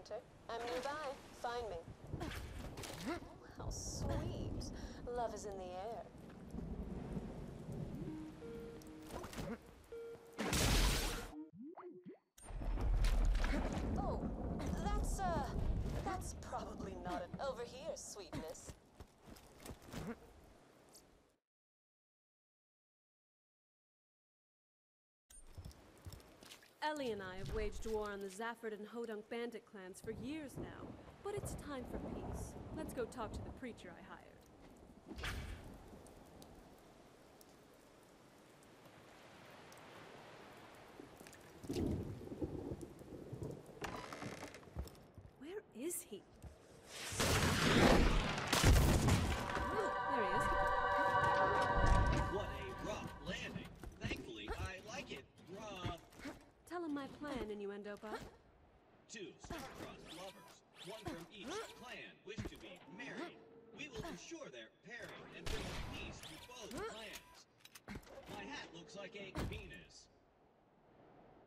Hunter. I'm nearby. Find me. Oh, How sweet. Love is in the air. Oh, that's, uh, that's probably not an... Over here, sweetness. Ellie and I have waged war on the Zafford and Hodunk bandit clans for years now, but it's time for peace. Let's go talk to the preacher I hired. My plan, Innuendobot. Two star-crossed lovers, one from each clan, wish to be married. We will ensure their pairing and bring peace to both clans. My hat looks like a penis.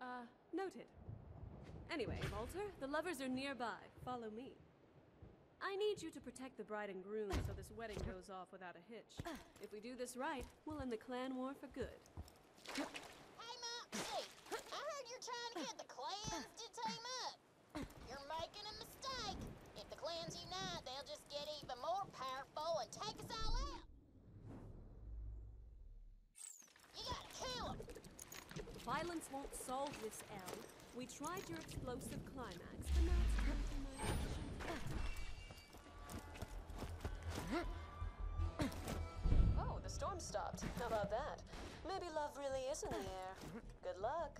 Uh, noted. Anyway, Walter, the lovers are nearby. Follow me. I need you to protect the bride and groom so this wedding goes off without a hitch. If we do this right, we'll end the clan war for good. Hey, Moxxi! I heard you're get the clans to team up. You're making a mistake. If the clans unite, they'll just get even more powerful and take us all out. You gotta kill them. Violence won't solve this, Elle. We tried your explosive climax, but now it's come to my Oh, the storm stopped. How about that? Maybe love really is in the air. Good luck.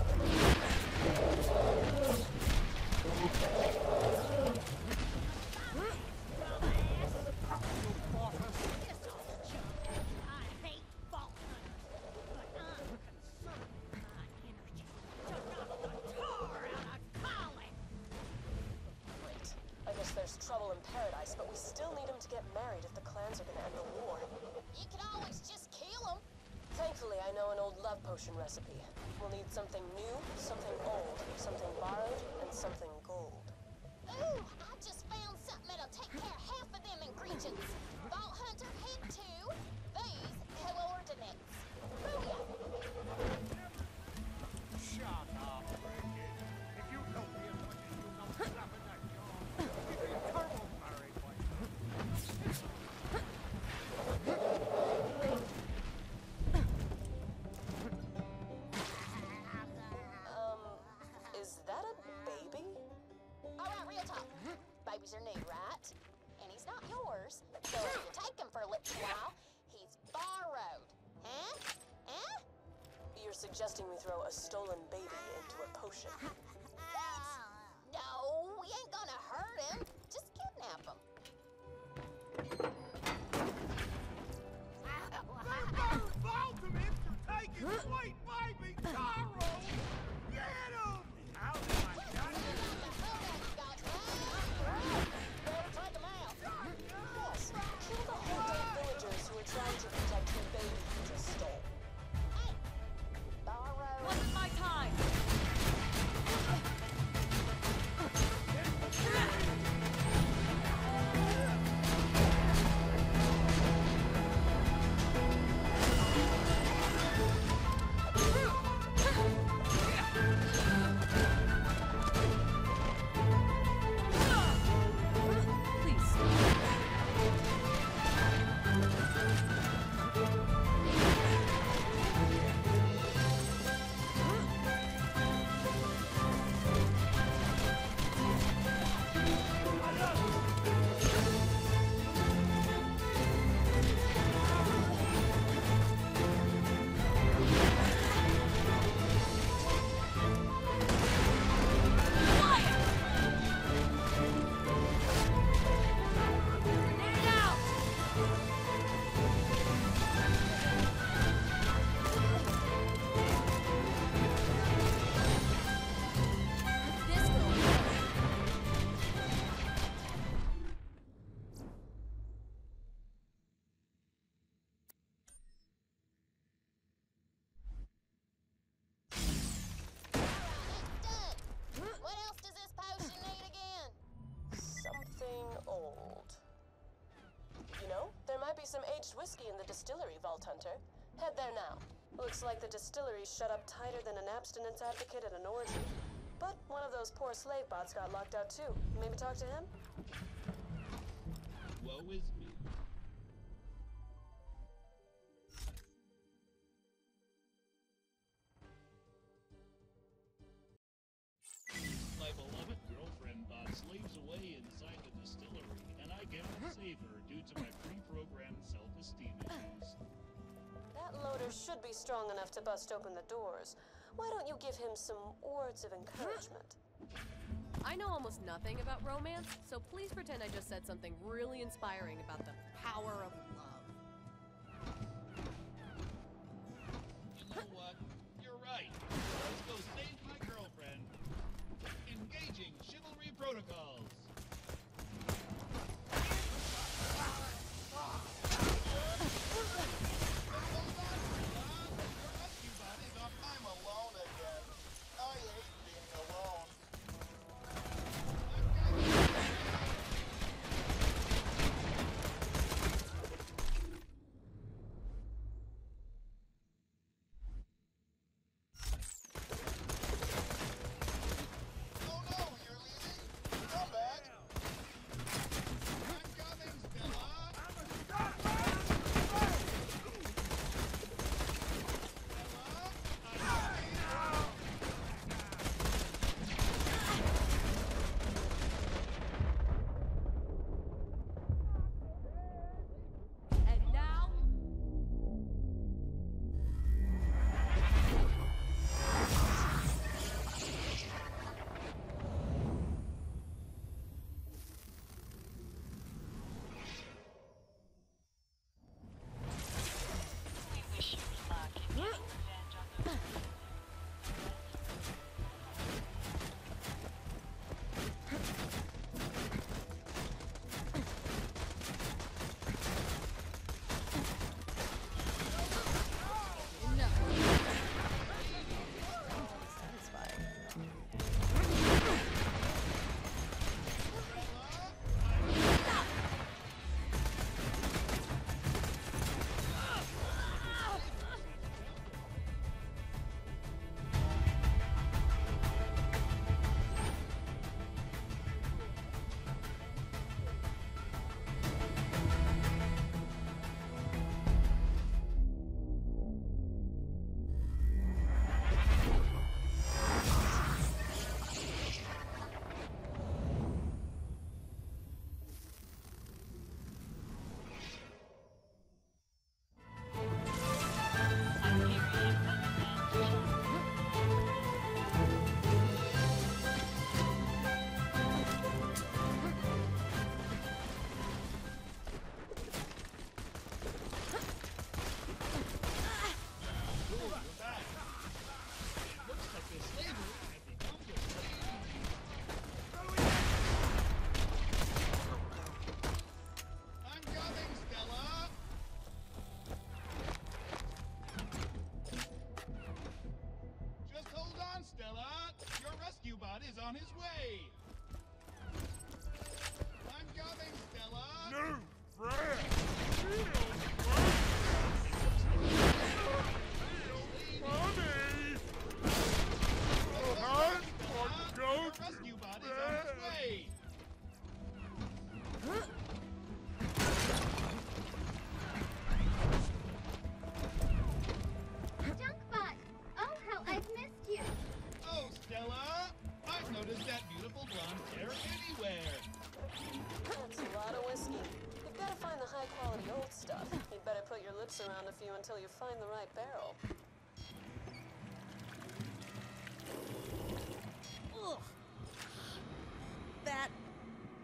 potion recipe. We'll need something new, suggesting we throw a stolen baby into a potion. Some aged whiskey in the distillery, Vault Hunter. Head there now. Looks like the distillery's shut up tighter than an abstinence advocate at an orgy. But one of those poor slave bots got locked out too. Maybe talk to him? Woe is Should be strong enough to bust open the doors. Why don't you give him some words of encouragement? I know almost nothing about romance, so please pretend I just said something really inspiring about the power of love.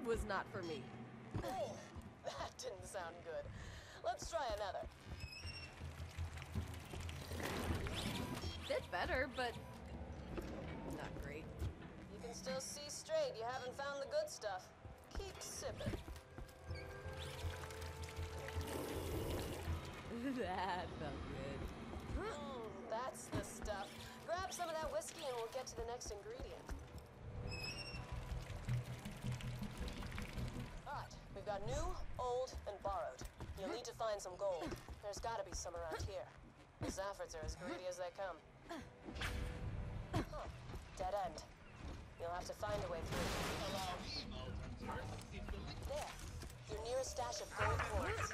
Was not for me. Oh, that didn't sound good. Let's try another. Bit better, but not great. You can still see new, old, and borrowed. You'll need to find some gold. There's gotta be some around here. The Zaffords are as greedy as they come. Huh. Dead end. You'll have to find a way through. There. Your nearest stash of gold coins.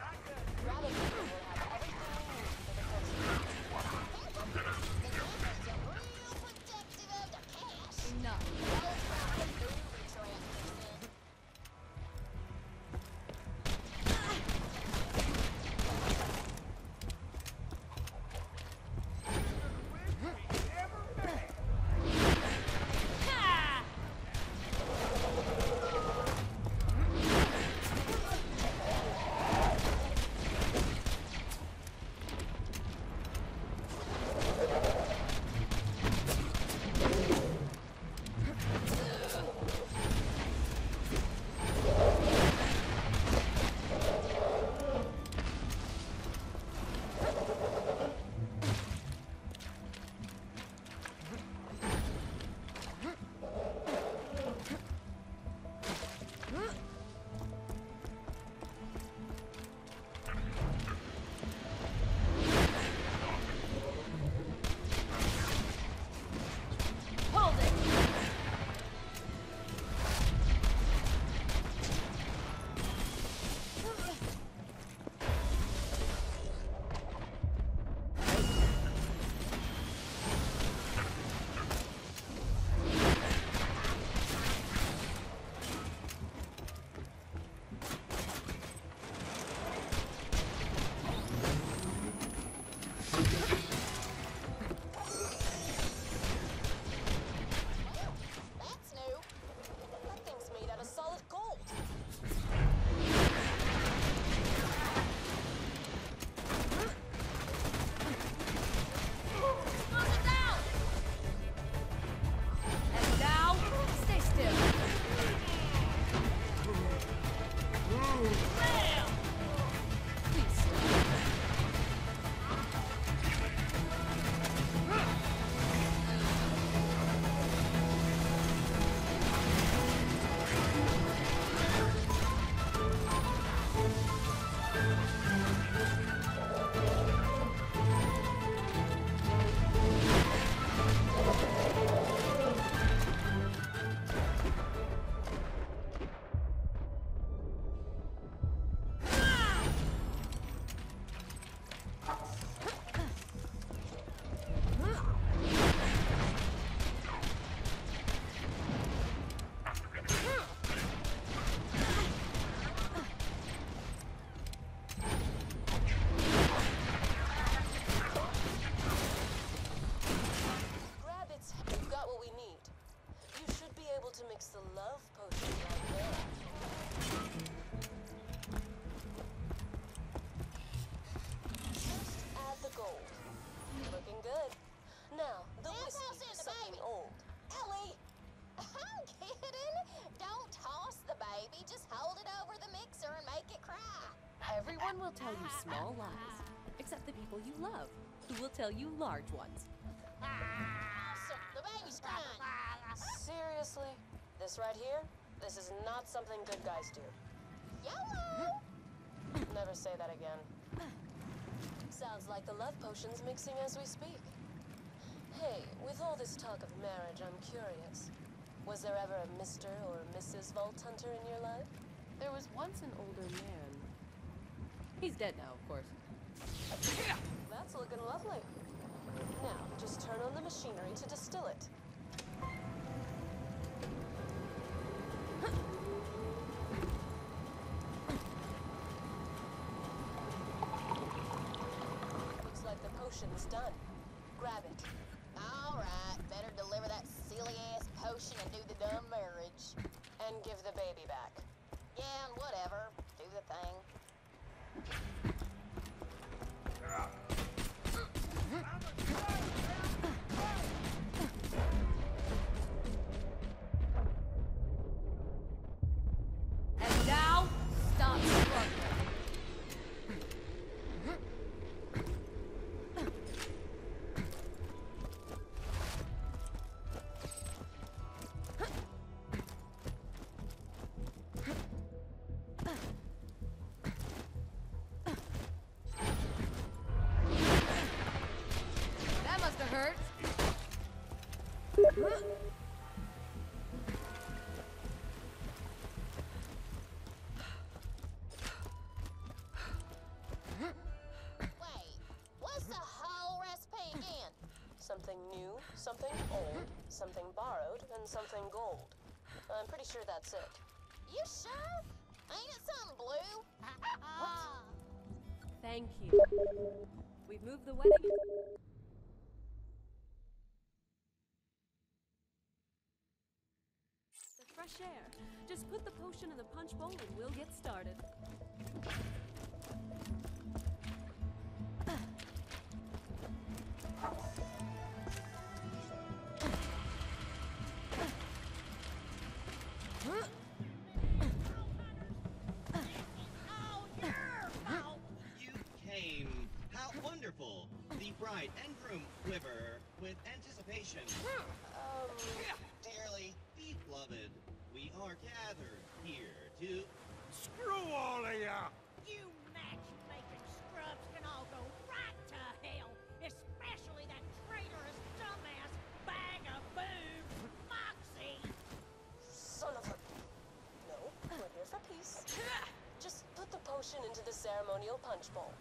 Tell you small lies, except the people you love, who will tell you large ones. Awesome. The baby's crying. Seriously? This right here? This is not something good guys do. YOLO! Never say that again. Sounds like the love potion's mixing as we speak. Hey, with all this talk of marriage, I'm curious. Was there ever a Mr. or Mrs. Vault Hunter in your life? There was once an older man. He's dead now, of course. That's looking lovely. Now, just turn on the machinery to distill it. Looks like the potion's done. Grab it. All right. Better deliver that silly ass potion and do the dumb marriage. And give the baby back. Yeah, whatever. Do the thing. And now, stop struggling. Something old, something borrowed, and something gold. I'm pretty sure that's it. You sure? Ain't it something blue? what? Thank you. We've moved the wedding. The fresh air. Just put the potion in the punch bowl and we'll get started. Anticipation. Um, Dearly beloved, we are gathered here to. Screw all of ya! You matchmaking scrubs can all go right to hell, especially that traitorous dumbass bag of boobs, Moxxi. son of a. No, we're here for peace. Just put the potion into the ceremonial punch bowl.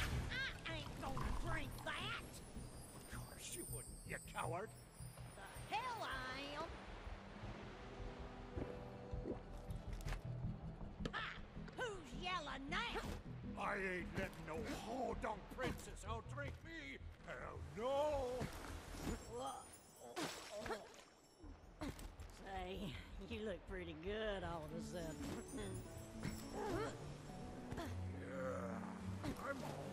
I ain't gonna drink that. Coward. The hell I am. Ha! Who's yelling now? I ain't letting no Hodunk princess out drink me. Hell no. Say, you look pretty good all of a sudden. Yeah, I'm all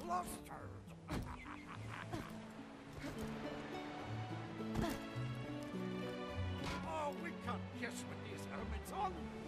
flustered. 光。